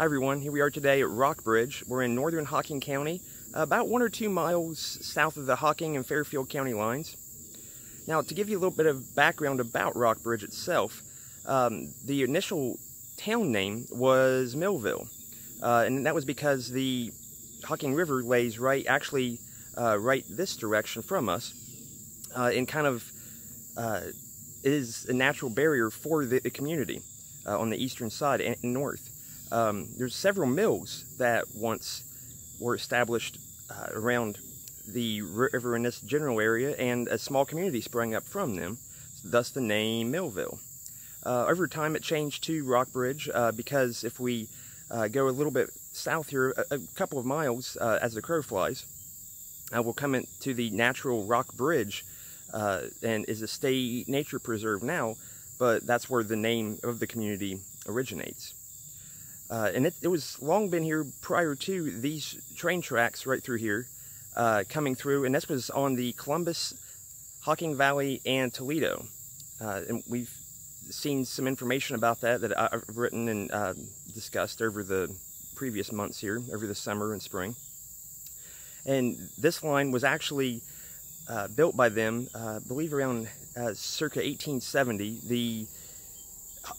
Hi everyone, here we are today at Rockbridge. We're in northern Hocking County, about one or two miles south of the Hocking and Fairfield County lines. Now to give you a little bit of background about Rockbridge itself, um, the initial town name was Millville, uh, and that was because the Hocking River lays right, actually uh, right this direction from us, uh, and kind of uh, is a natural barrier for the, the community uh, on the eastern side and north. Um, there's several mills that once were established uh, around the river in this general area, and a small community sprang up from them, thus the name Millville. Uh, over time, it changed to Rockbridge uh, because if we uh, go a little bit south here, a, a couple of miles uh, as the crow flies, uh, we'll come into the natural Rock Bridge, and is a state nature preserve now, but that's where the name of the community originates. Uh, and it, it, was long been here prior to these train tracks right through here uh, coming through. And this was on the Columbus, Hocking Valley, and Toledo. Uh, and we've seen some information about that that I've written and uh, discussed over the previous months here, over the summer and spring. And this line was actually uh, built by them, uh, I believe around circa 1870. The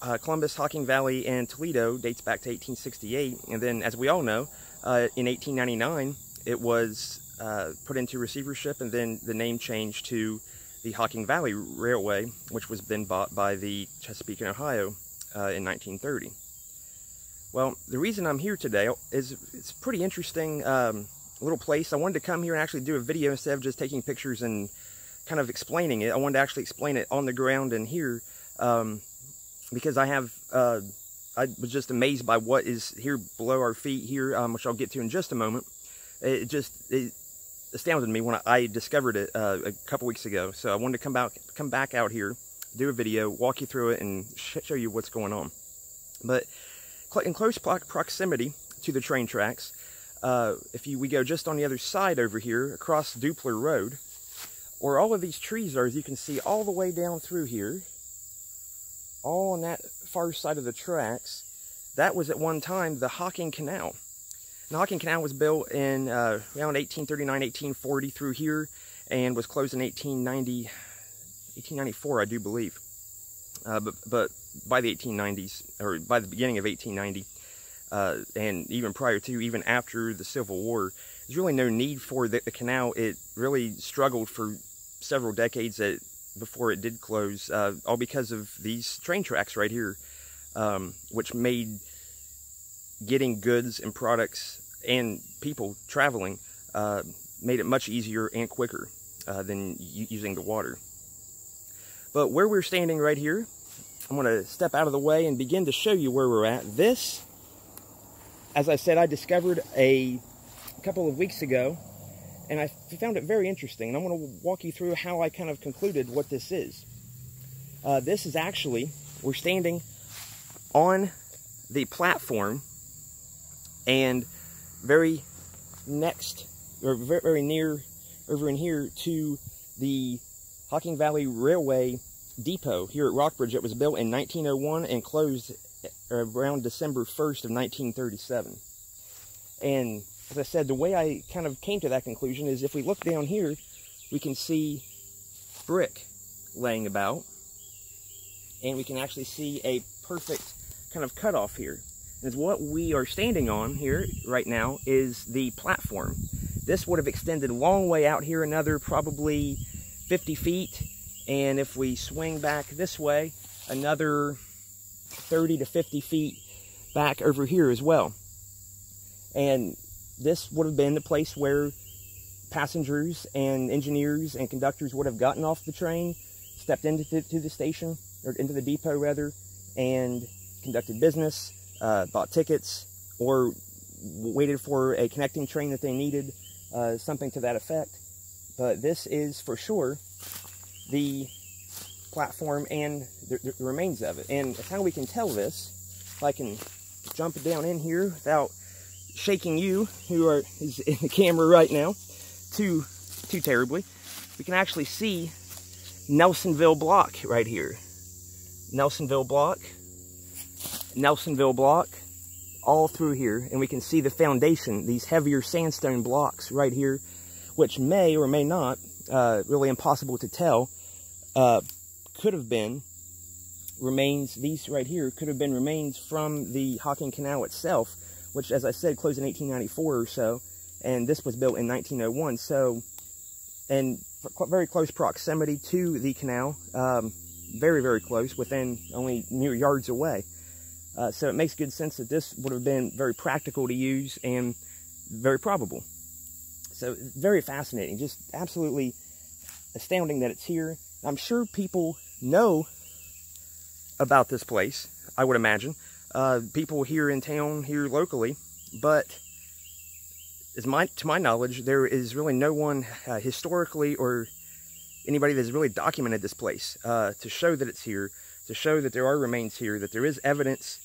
uh, Columbus, Hocking Valley, and Toledo dates back to 1868. And then, as we all know, uh, in 1899, it was uh, put into receivership, and then the name changed to the Hocking Valley Railway, which was then bought by the Chesapeake and Ohio uh, in 1930. Well, the reason I'm here today is it's a pretty interesting um, little place. I wanted to come here and actually do a video instead of just taking pictures and kind of explaining it. I wanted to actually explain it on the ground and here. Um, because I have, uh, I was just amazed by what is here below our feet here, um, which I'll get to in just a moment. It just it astounded me when I, discovered it uh, a couple weeks ago. So I wanted to come back, come back out here, do a video, walk you through it, and show you what's going on. But in close proximity to the train tracks, uh, if you, we go just on the other side over here, across Dupler Road, where all of these trees are, as you can see all the way down through here, all on that far side of the tracks, that was at one time the Hocking Canal. the Hocking Canal was built in uh, around 1839, 1840 through here, and was closed in 1890, 1894, I do believe. Uh, but, but by the 1890s, or by the beginning of 1890, uh, and even prior to, even after the Civil War, there's really no need for the, the canal. It really struggled for several decades. Before it did close, uh, all because of these train tracks right here, um, which made getting goods and products and people traveling uh, made it much easier and quicker uh, than using the water. But where we're standing right here, I'm going to step out of the way and begin to show you where we're at. This, as I said, I discovered a couple of weeks ago and I found it very interesting. And I'm going to walk you through how I kind of concluded what this is. Uh, this is actually, we're standing on the platform and very next, or very, very near over in here to the Hocking Valley Railway Depot here at Rockbridge. It was built in 1901 and closed around December 1st of 1937. And as I said, the way I kind of came to that conclusion is if we look down here, we can see brick laying about, and we can actually see a perfect kind of cutoff here. And what we are standing on here right now is the platform. This would have extended a long way out here, another probably 50 feet, and if we swing back this way, another 30 to 50 feet back over here as well. And this would have been the place where passengers and engineers and conductors would have gotten off the train, stepped into the, station, or into the depot rather, and conducted business, uh, bought tickets, or waited for a connecting train that they needed, uh, something to that effect. But this is for sure the platform and the, the remains of it. And how we can tell this, if I can jump down in here without shaking you, who are is in the camera right now, too too terribly. We can actually see Nelsonville Block right here. Nelsonville Block, Nelsonville Block, all through here, and we can see the foundation, these heavier sandstone blocks right here, which may or may not, uh, really impossible to tell, uh, could have been remains, these right here, could have been remains from the Hocking Canal itself, which, as I said, closed in 1894 or so, and this was built in 1901. So, in very close proximity to the canal, um, very, very close, within only mere yards away. Uh, so it makes good sense that this would have been very practical to use and very probable. So very fascinating, just absolutely astounding that it's here. I'm sure people know about this place, I would imagine. Uh, people here in town, here locally, but as my, to my knowledge, there is really no one uh, historically or anybody that's really documented this place uh, to show that it's here, to show that there are remains here, that there is evidence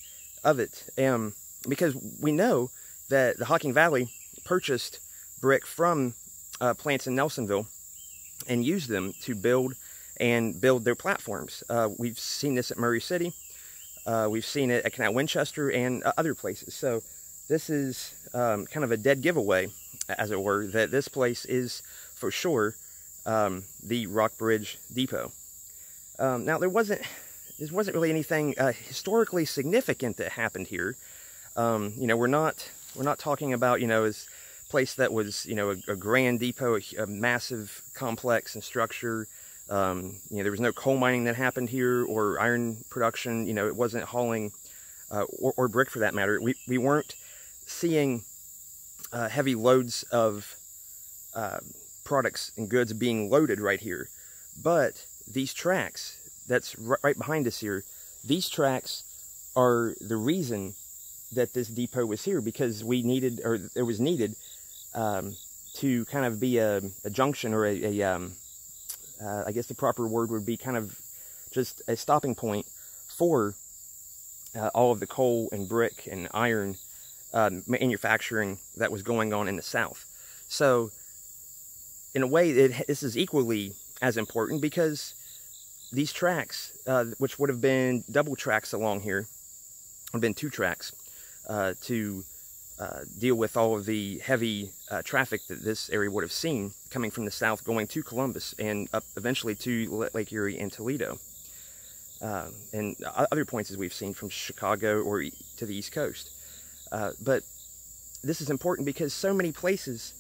of it. Um, because we know that the Hocking Valley purchased brick from uh, plants in Nelsonville and used them to build and build their platforms. Uh, we've seen this at Murray City. Uh, we've seen it at Canal Winchester and uh, other places. So this is um, kind of a dead giveaway, as it were, that this place is for sure um, the Rockbridge Depot. Um, now there wasn't there wasn't really anything uh, historically significant that happened here. Um, you know, we're not we're not talking about you know as place that was you know a, a grand depot, a, a, massive complex and structure. Um, you know, there was no coal mining that happened here or iron production. You know, it wasn't hauling uh, or, or, brick for that matter. We we weren't seeing uh, heavy loads of uh, products and goods being loaded right here. But these tracks that's right behind us here, these tracks are the reason that this depot was here because we needed, or it was needed, um, to kind of be a, a junction or a, a um, uh, I guess the proper word would be kind of just a stopping point for uh, all of the coal and brick and iron uh, manufacturing that was going on in the South. So in a way, it, this is equally as important because these tracks, uh, which would have been double tracks along here, would have been two tracks uh, to uh, deal with all of the heavy uh, traffic that this area would have seen coming from the south going to Columbus and up eventually to Lake Erie and Toledo. Uh, and other points as we've seen from Chicago or to the East Coast. Uh, but this is important because so many places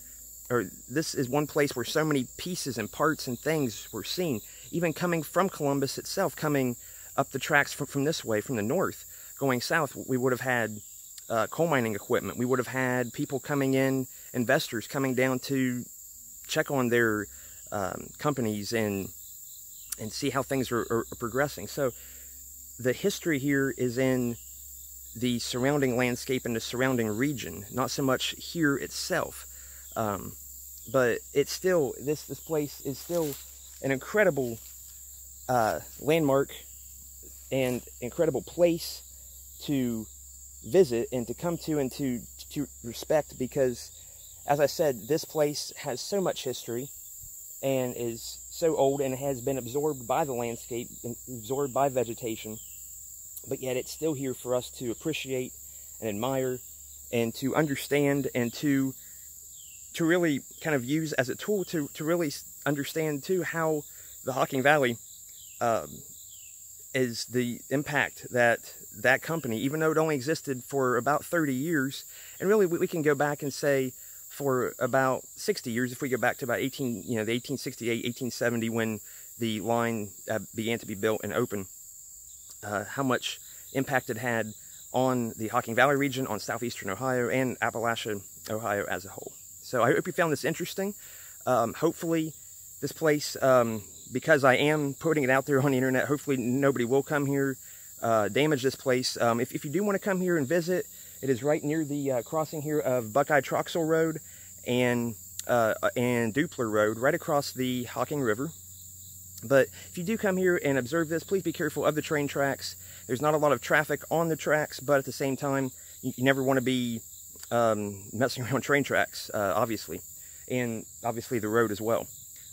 or this is one place where so many pieces and parts and things were seen, even coming from Columbus itself, coming up the tracks from, from this way, from the north, going south, we would have had uh, coal mining equipment. We would have had people coming in, investors coming down to check on their um, companies and and see how things are, are, progressing. So the history here is in the surrounding landscape and the surrounding region, not so much here itself. Um, but it's still this this place is still an incredible uh, landmark and incredible place to visit and to come to and to to respect because as I said this place has so much history and is so old and has been absorbed by the landscape absorbed by vegetation but yet it's still here for us to appreciate and admire and to understand and to to really kind of use as a tool to, to really understand too how the Hocking Valley um, is the impact that that company, even though it only existed for about 30 years, and really we, can go back and say for about 60 years, if we go back to about 18, you know, the 1868, 1870, when the line uh, began to be built and open, uh, how much impact it had on the Hocking Valley region, on southeastern Ohio, and Appalachia, Ohio as a whole. So I hope you found this interesting. Um, hopefully this place, um, because I am putting it out there on the internet, hopefully nobody will come here, uh, damage this place. Um, if, if, you do want to come here and visit, it is right near the uh, crossing here of Buckeye Troxel Road and, uh, and Dupler Road, right across the Hocking River. But if you do come here and observe this, please be careful of the train tracks. There's not a lot of traffic on the tracks, but at the same time, you, never want to be um, messing around train tracks, uh, obviously, and obviously the road as well,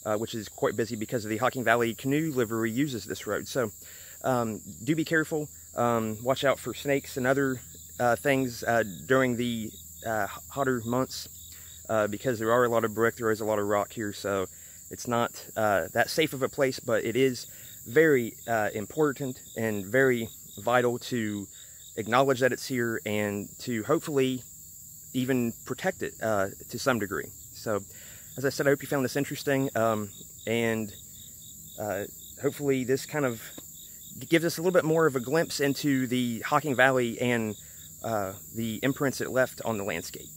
uh, which is quite busy because of the Hocking Valley Canoe Livery uses this road. So um, do be careful. Um, watch out for snakes and other uh, things uh, during the uh, hotter months uh, because there are a lot of brick, there is a lot of rock here, so it's not uh, that safe of a place, but it is very important and very vital to acknowledge that it's here and to hopefully even protect it to some degree. So, as I said, I hope you found this interesting, um, and hopefully this kind of gives us a little bit more of a glimpse into the Hocking Valley and uh, the imprints it left on the landscape.